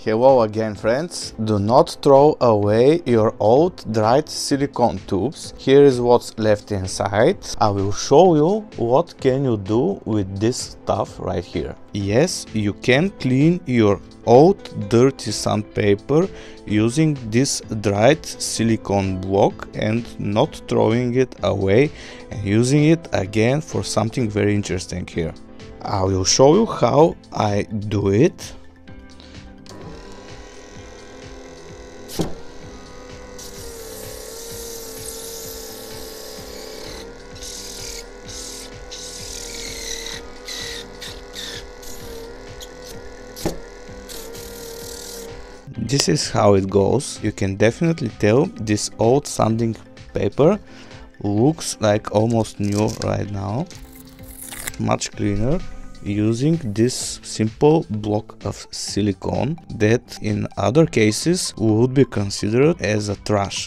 Hello again friends, do not throw away your old dried silicone tubes. Here is what's left inside. I will show you what can you do with this stuff right here. Yes, you can clean your old dirty sandpaper using this dried silicone block and not throwing it away and using it again for something very interesting here. I will show you how I do it this is how it goes. You can definitely tell this old sanding paper looks like almost new right now. Much cleaner. Using this simple block of silicone that in other cases would be considered as a trash